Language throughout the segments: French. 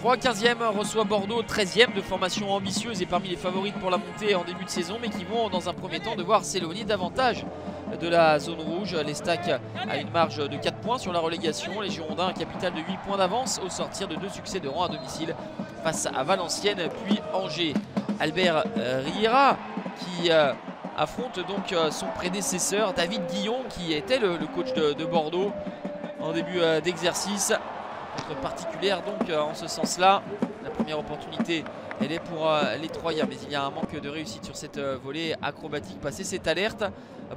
3 15e reçoit Bordeaux, 13e de formation ambitieuse et parmi les favorites pour la montée en début de saison, mais qui vont dans un premier temps devoir s'éloigner davantage de la zone rouge. Les stacks à une marge de 4 points sur la relégation. Les Girondins, un capital de 8 points d'avance au sortir de deux succès de rang à domicile face à Valenciennes puis Angers. Albert euh, Riera qui euh, affronte donc euh, son prédécesseur David Guillon qui était le, coach de, Bordeaux en début d'exercice. Particulière donc en ce sens-là. La première opportunité elle est pour les Troyens mais il y a un manque de réussite sur cette volée acrobatique passée cette alerte.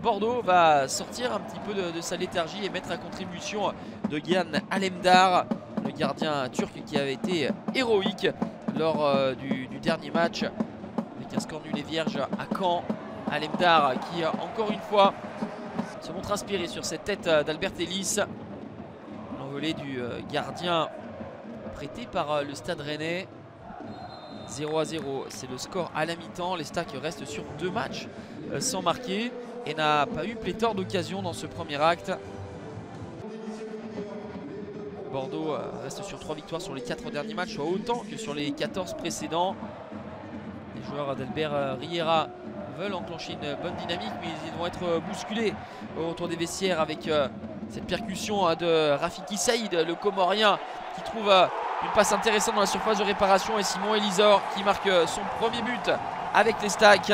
Bordeaux va sortir un petit peu de, sa léthargie et mettre à contribution de Gian Alemdar, le gardien turc qui avait été héroïque lors du, du dernier match avec un score nul et vierge à Caen. Alemdar qui encore une fois se montre inspiré sur cette tête d'Albert Ellis. Du euh, gardien prêté par euh, le stade rennais. 0 à 0, c'est le score à la mi-temps. Les Stacks restent sur deux matchs euh, sans marquer et n'a pas eu pléthore d'occasions dans ce premier acte. Bordeaux reste sur trois victoires sur les quatre derniers matchs, soit autant que sur les 14 précédents. Les joueurs d'Albert Riera veulent enclencher une bonne dynamique, mais ils vont être bousculés au retour des vestiaires avec cette percussion hein, de Rafiki Saïd, le Comorien, qui trouve euh, une passe intéressante dans la surface de réparation. Et Simon Elisor qui marque euh, son premier but avec les stacks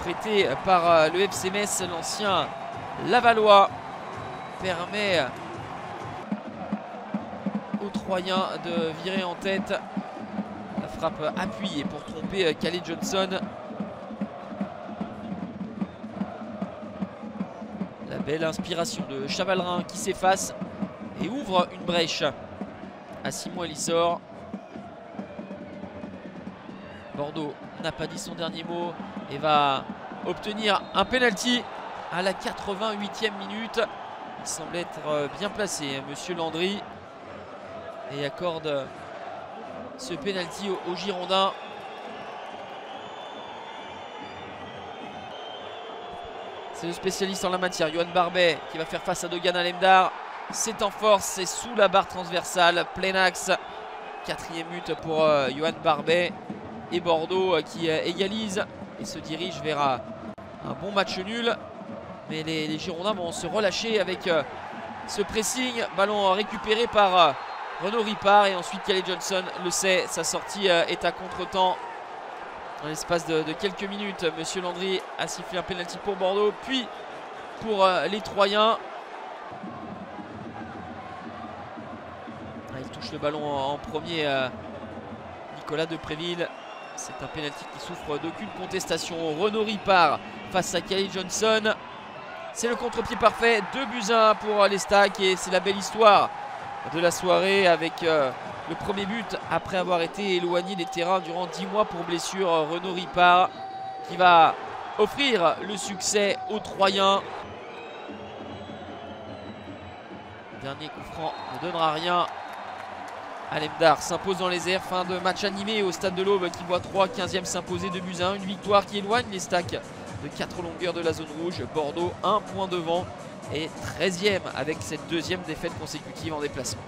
prêté par le FC Metz, l'ancien Lavallois permet aux Troyens de virer en tête. La frappe appuyée pour tromper Calais Johnson Belle inspiration de Chavalrin qui s'efface et ouvre une brèche à Simon Elissor. Bordeaux n'a pas dit son dernier mot et va obtenir un penalty à la 88e minute. Il semble être bien placé, Monsieur Landry, et accorde ce penalty aux Girondins. C'est le spécialiste en la matière, Johan Barbet, qui va faire face à Dogan Alemdar. C'est en force, c'est sous la barre transversale, plein axe. Quatrième but pour euh, Johan Barbet. Et Bordeaux euh, qui euh, égalise et se dirige vers un bon match nul. Mais les, Girondins vont se relâcher avec ce pressing. Ballon récupéré par Renaud Ripard. Et ensuite, Kelly Johnson le sait, sa sortie est à contre-temps. Dans l'espace de, quelques minutes, Monsieur Landry a sifflé un penalty pour Bordeaux, puis pour euh, les Troyens. Ah, il touche le ballon en, premier, euh, Nicolas Depréville. C'est un penalty qui souffre d'aucune contestation. Renaud Ripard face à Kelly Johnson. C'est le contre-pied parfait. 2 buts 1 pour les Stacks et c'est la belle histoire de la soirée avec euh, le premier but après avoir été éloigné des terrains durant 10 mois pour blessure. Renaud Ripard qui va offrir le succès aux Troyens. Dernier coup franc ne donnera rien. Alemdar s'impose dans les airs. Fin de match animé au stade de l'Aube qui voit 3 15e s'imposer de buts 1. Une victoire qui éloigne les stacks de 4 longueurs de la zone rouge. Bordeaux un point devant et 13e avec cette deuxième défaite consécutive en déplacement.